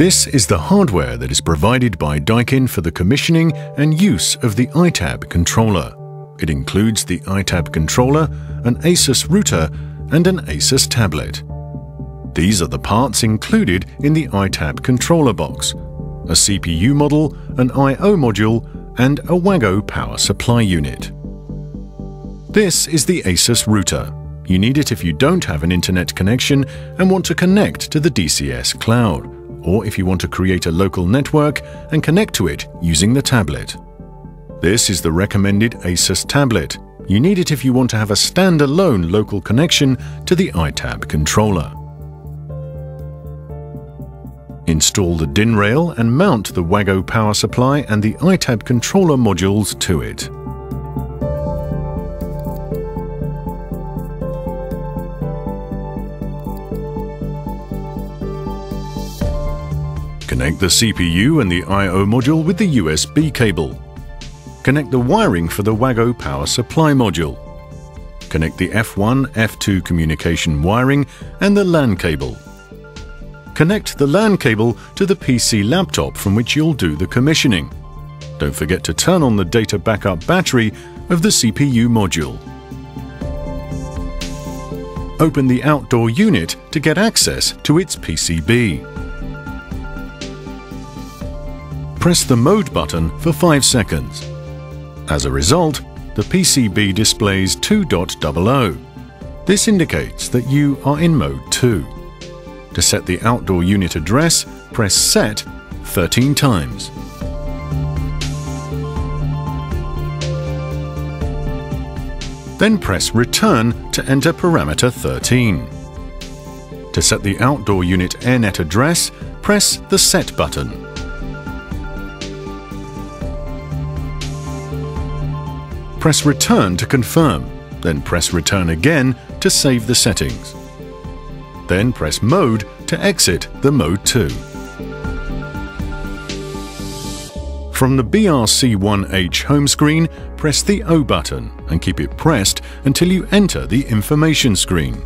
This is the hardware that is provided by Daikin for the commissioning and use of the iTab controller. It includes the iTab controller, an Asus router, and an Asus tablet. These are the parts included in the iTab controller box, a CPU model, an I.O. module, and a Wago power supply unit. This is the Asus router. You need it if you don't have an internet connection and want to connect to the DCS cloud, or if you want to create a local network and connect to it using the tablet. This is the recommended Asus tablet. You need it if you want to have a standalone local connection to the iTab controller. Install the DIN rail and mount the Wago power supply and the iTab controller modules to it. Connect the CPU and the I.O. module with the USB cable. Connect the wiring for the Wago power supply module. Connect the F1, F2 communication wiring and the LAN cable. Connect the LAN cable to the PC laptop from which you'll do the commissioning. Don't forget to turn on the data backup battery of the CPU module. Open the outdoor unit to get access to its PCB. Press the mode button for 5 seconds. As a result, the PCB displays 2.00. This indicates that you are in mode 2. To set the outdoor unit address, press Set 13 times. Then press Return to enter parameter 13. To set the outdoor unit AirNet address, press the Set button. Press Return to confirm, then press Return again to save the settings. Then press Mode to exit the Mode 2. From the BRC1H home screen, press the O button and keep it pressed until you enter the information screen.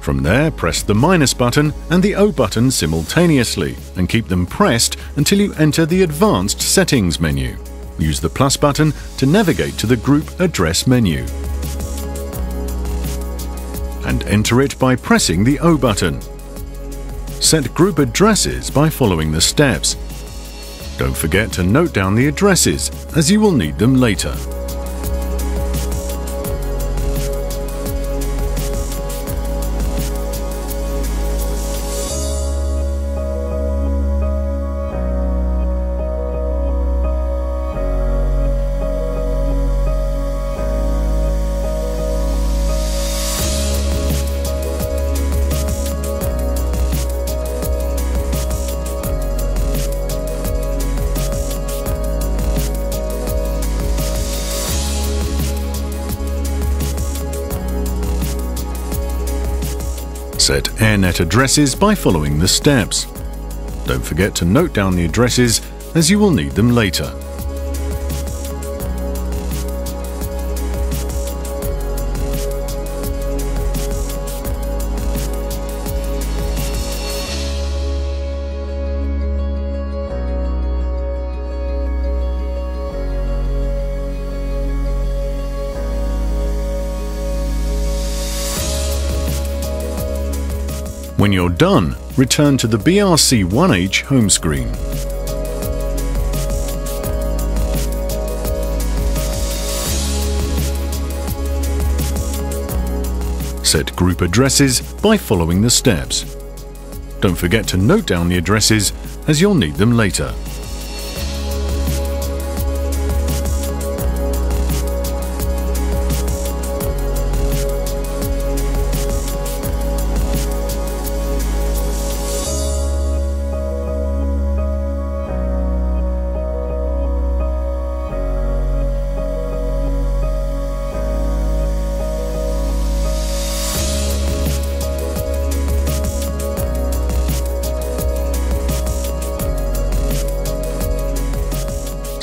From there, press the minus button and the O button simultaneously and keep them pressed until you enter the Advanced Settings menu. Use the plus button to navigate to the Group Address menu and enter it by pressing the O button. Set group addresses by following the steps. Don't forget to note down the addresses, as you will need them later. Set AirNet addresses by following the steps. Don't forget to note down the addresses as you will need them later. When you're done, return to the BRC1H home screen. Set group addresses by following the steps. Don't forget to note down the addresses as you'll need them later.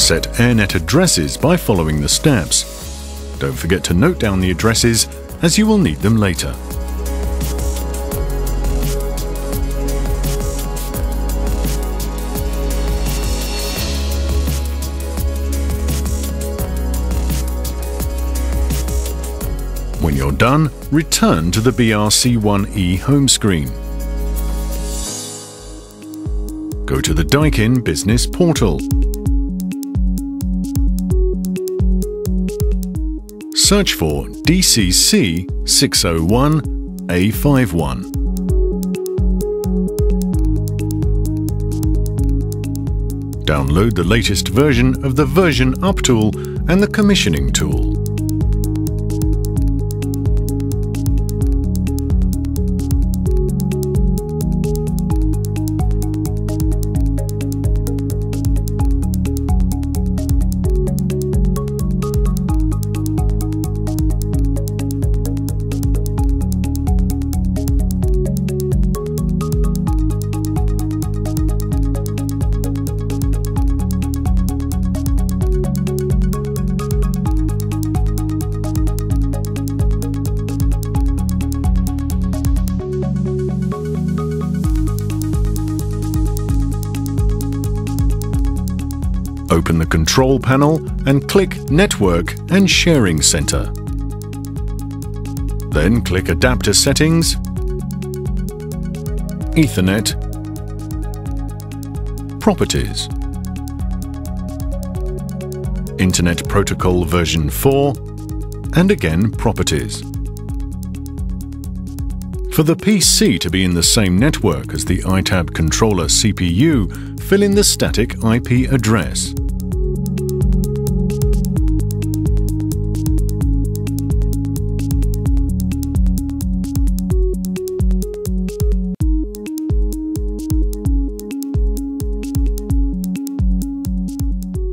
set AirNet addresses by following the steps. Don't forget to note down the addresses as you will need them later. When you're done, return to the BRC1E home screen. Go to the Daikin Business Portal. Search for DCC 601A51. Download the latest version of the Version Up tool and the Commissioning tool. Open the Control panel and click Network and Sharing Center. Then click Adapter Settings, Ethernet, Properties, Internet Protocol version 4, and again Properties. For the PC to be in the same network as the ITAB controller CPU, fill in the static IP address.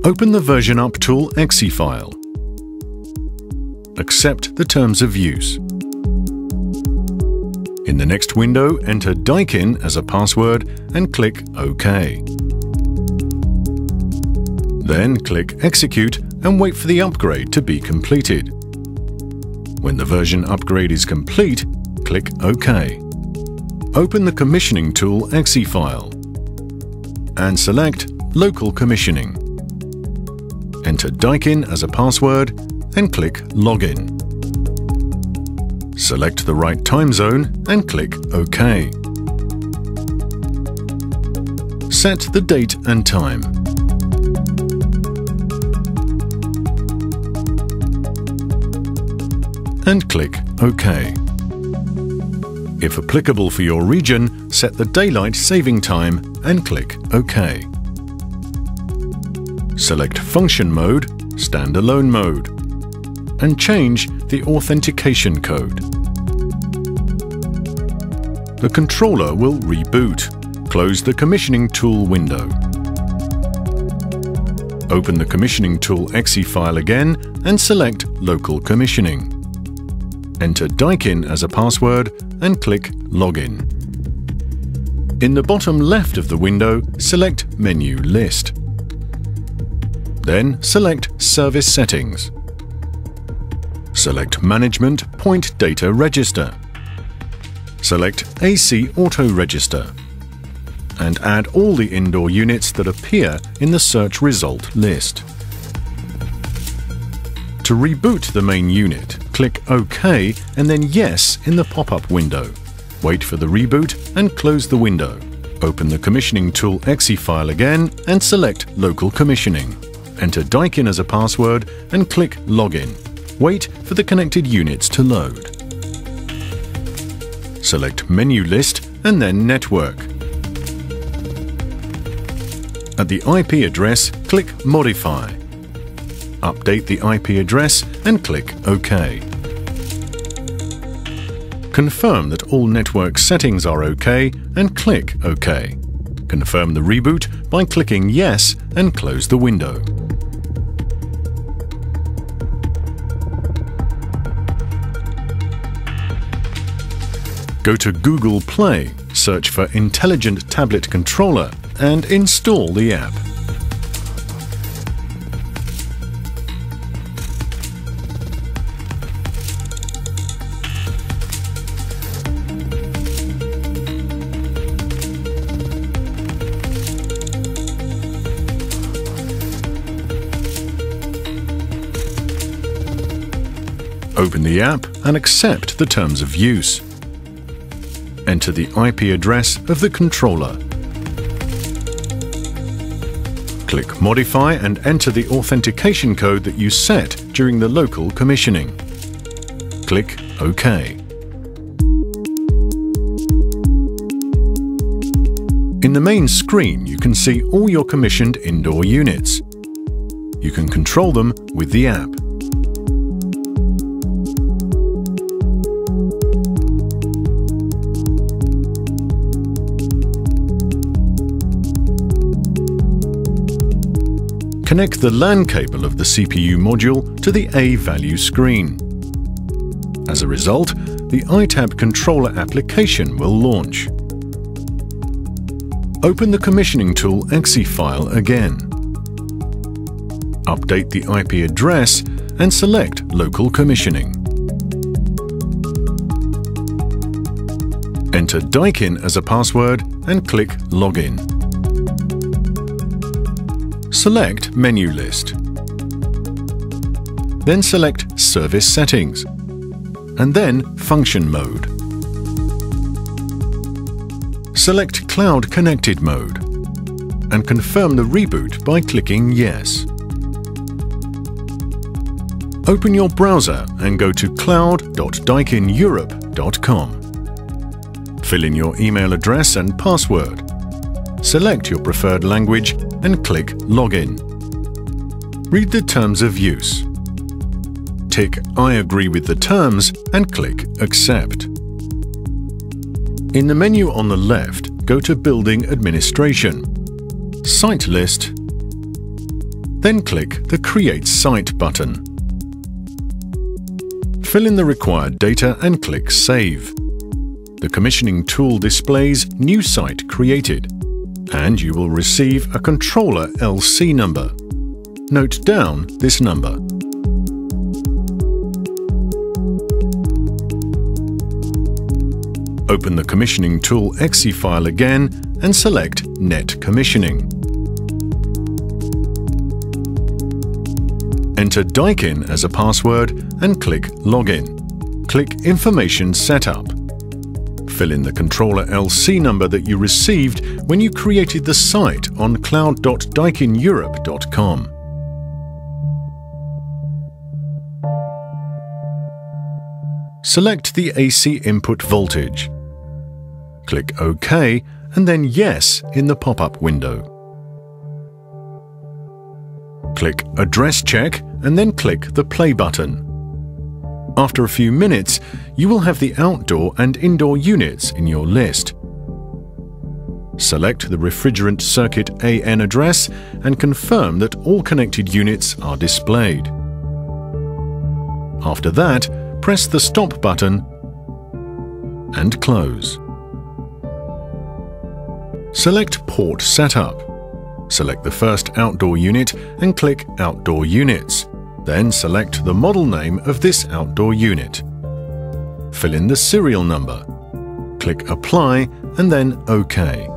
Open the Version Up Tool exe file. Accept the terms of use. In the next window, enter Daikin as a password and click OK. Then click Execute and wait for the upgrade to be completed. When the version upgrade is complete, click OK. Open the Commissioning Tool exe file and select Local Commissioning enter Daikin as a password and click Login. Select the right time zone and click OK. Set the date and time. And click OK. If applicable for your region, set the daylight saving time and click OK. Select Function Mode, Standalone Mode, and change the authentication code. The controller will reboot. Close the Commissioning Tool window. Open the Commissioning Tool exe file again and select Local Commissioning. Enter Daikin as a password and click Login. In the bottom left of the window, select Menu List. Then select Service Settings. Select Management Point Data Register. Select AC Auto Register and add all the indoor units that appear in the search result list. To reboot the main unit, click OK and then Yes in the pop-up window. Wait for the reboot and close the window. Open the Commissioning Tool exe file again and select Local Commissioning enter Daikin as a password and click Login. Wait for the connected units to load. Select Menu List and then Network. At the IP address, click Modify. Update the IP address and click OK. Confirm that all network settings are OK and click OK. Confirm the reboot by clicking Yes and close the window. Go to Google Play, search for Intelligent Tablet Controller, and install the app. The app and accept the terms of use. Enter the IP address of the controller. Click Modify and enter the authentication code that you set during the local commissioning. Click OK. In the main screen, you can see all your commissioned indoor units. You can control them with the app. Connect the LAN cable of the CPU module to the A value screen. As a result, the ITAB controller application will launch. Open the commissioning tool exe file again. Update the IP address and select Local Commissioning. Enter Daikin as a password and click Login. Select Menu List. Then select Service Settings and then Function Mode. Select Cloud Connected mode and confirm the reboot by clicking Yes. Open your browser and go to cloud.daikineurope.com. Fill in your email address and password. Select your preferred language and click Login. Read the terms of use. Tick I agree with the terms and click Accept. In the menu on the left, go to Building Administration, Site List, then click the Create Site button. Fill in the required data and click Save. The commissioning tool displays New Site Created, and you will receive a controller LC number. Note down this number. Open the Commissioning Tool exe file again and select Net Commissioning. Enter Daikin as a password and click Login. Click Information Setup. Fill in the controller LC number that you received when you created the site on cloud.daikineurope.com. Select the AC input voltage. Click OK and then Yes in the pop-up window. Click Address Check and then click the Play button. After a few minutes, you will have the outdoor and indoor units in your list. Select the refrigerant circuit AN address and confirm that all connected units are displayed. After that, press the Stop button and close. Select Port Setup. Select the first outdoor unit and click Outdoor Units. Then select the model name of this outdoor unit. Fill in the serial number. Click Apply and then OK.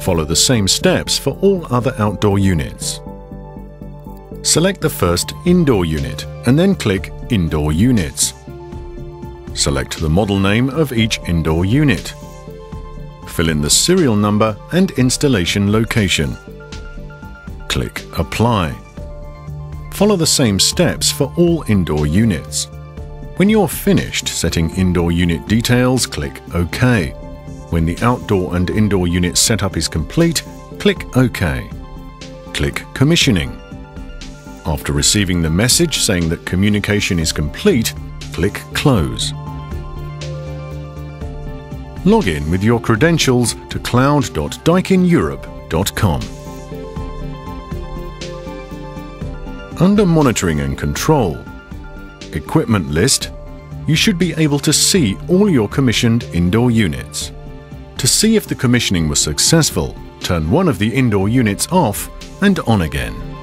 Follow the same steps for all other outdoor units. Select the first indoor unit and then click Indoor Units. Select the model name of each indoor unit fill in the serial number and installation location. Click Apply. Follow the same steps for all indoor units. When you're finished setting indoor unit details, click OK. When the outdoor and indoor unit setup is complete, click OK. Click Commissioning. After receiving the message saying that communication is complete, click Close log in with your credentials to cloud.daikineurope.com. Under Monitoring and Control, Equipment List, you should be able to see all your commissioned indoor units. To see if the commissioning was successful, turn one of the indoor units off and on again.